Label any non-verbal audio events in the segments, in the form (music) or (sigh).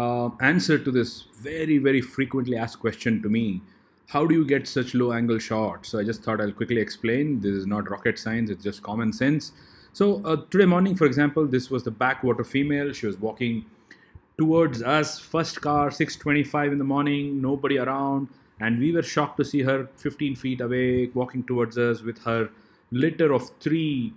uh, answer to this very, very frequently asked question to me. How do you get such low angle shots? So I just thought I'll quickly explain. This is not rocket science, it's just common sense. So uh, today morning, for example, this was the backwater female. She was walking towards us, first car, 6.25 in the morning, nobody around. And we were shocked to see her 15 feet away, walking towards us with her litter of three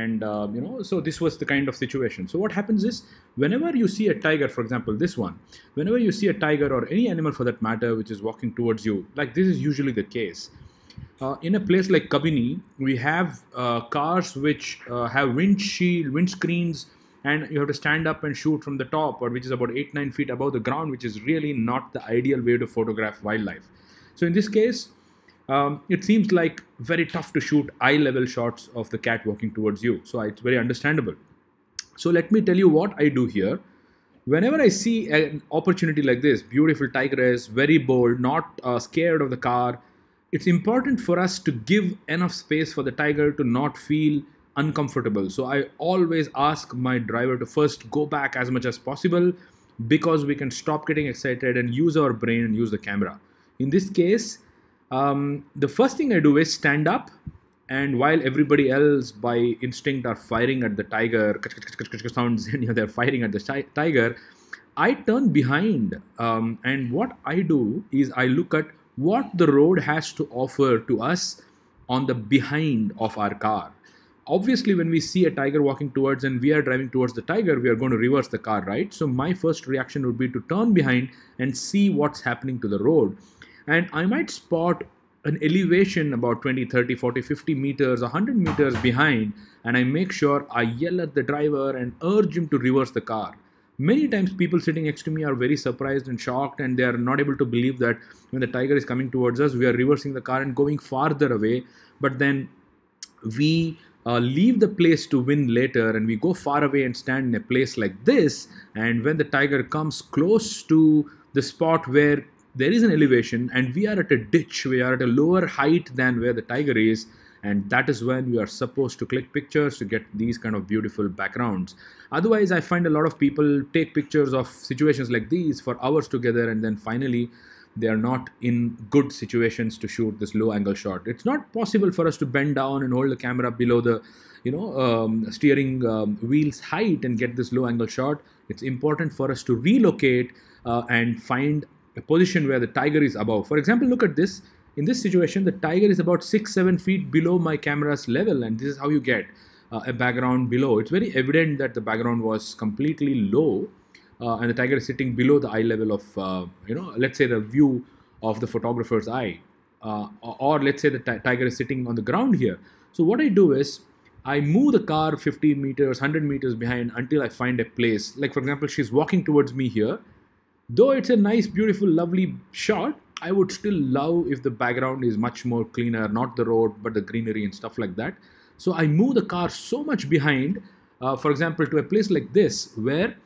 and uh, you know so this was the kind of situation so what happens is whenever you see a tiger for example this one whenever you see a tiger or any animal for that matter which is walking towards you like this is usually the case uh, in a place like Kabini, we have uh, cars which uh, have windshield, windscreens, and you have to stand up and shoot from the top, or which is about eight, nine feet above the ground, which is really not the ideal way to photograph wildlife. So in this case, um, it seems like very tough to shoot eye level shots of the cat walking towards you. So it's very understandable. So let me tell you what I do here. Whenever I see an opportunity like this, beautiful tigress, very bold, not uh, scared of the car, it's important for us to give enough space for the tiger to not feel uncomfortable. So I always ask my driver to first go back as much as possible because we can stop getting excited and use our brain and use the camera. In this case, um, the first thing I do is stand up, and while everybody else by instinct are firing at the tiger, (laughs) sounds, (laughs) you know, they're firing at the tiger, I turn behind, um, and what I do is I look at what the road has to offer to us on the behind of our car. Obviously, when we see a tiger walking towards and we are driving towards the tiger, we are going to reverse the car, right? So, my first reaction would be to turn behind and see what's happening to the road and I might spot an elevation about 20, 30, 40, 50 meters, 100 meters behind, and I make sure I yell at the driver and urge him to reverse the car. Many times, people sitting next to me are very surprised and shocked, and they are not able to believe that when the tiger is coming towards us, we are reversing the car and going farther away. But then we uh, leave the place to win later and we go far away and stand in a place like this. And when the tiger comes close to the spot where there is an elevation and we are at a ditch. We are at a lower height than where the tiger is. And that is when we are supposed to click pictures to get these kind of beautiful backgrounds. Otherwise i find a lot of people take pictures of situations like these for hours together and then finally they are not in good situations to shoot this low angle shot. It's not possible for us to bend down and hold the camera below the you know um, steering um, wheels height and get this low angle shot. It's important for us to relocate uh, and find a position where the tiger is above. For example, look at this. In this situation, the tiger is about 6-7 feet below my camera's level and this is how you get uh, a background below. It's very evident that the background was completely low uh, and the tiger is sitting below the eye level of, uh, you know, let's say the view of the photographer's eye. Uh, or let's say the tiger is sitting on the ground here. So what I do is I move the car 15 meters, 100 meters behind until I find a place. Like for example, she's walking towards me here Though it's a nice, beautiful, lovely shot, I would still love if the background is much more cleaner, not the road, but the greenery and stuff like that. So I move the car so much behind, uh, for example, to a place like this, where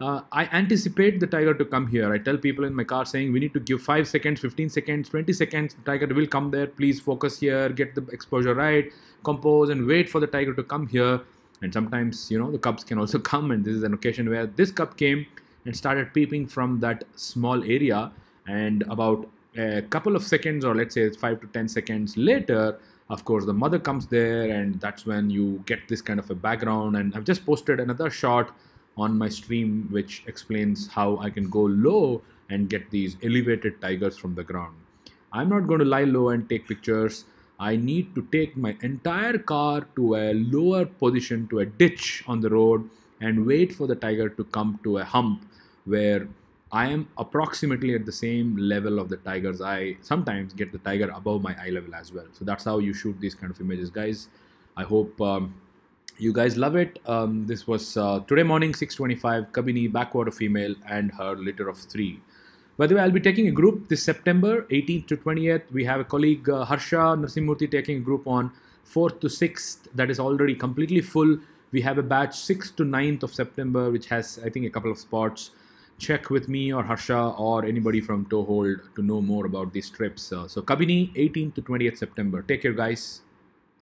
uh, I anticipate the tiger to come here. I tell people in my car saying we need to give 5 seconds, 15 seconds, 20 seconds. The tiger will come there. Please focus here, get the exposure right, compose, and wait for the tiger to come here. And sometimes, you know, the cubs can also (laughs) come. And this is an occasion where this cub came and started peeping from that small area. And about a couple of seconds or let's say 5 to 10 seconds later of course the mother comes there and that's when you get this kind of a background. And i've just posted another shot on my stream which explains how i can go low and get these elevated tigers from the ground. I'm not going to lie low and take pictures. I need to take my entire car to a lower position to a ditch on the road and wait for the tiger to come to a hump where I am approximately at the same level of the tiger's eye. Sometimes get the tiger above my eye level as well. So that's how you shoot these kind of images, guys. I hope um, you guys love it. Um, this was uh, today morning 6:25 Kabini backwater female and her litter of three. By the way, I'll be taking a group this September 18th to 20th. We have a colleague uh, Harsha Narsimurthy taking a group on 4th to 6th that is already completely full. We have a batch 6th to 9th of September, which has I think a couple of spots check with me or Harsha or anybody from Toehold to know more about these trips. Uh, so Kabini, 18th to 20th September. Take care, guys.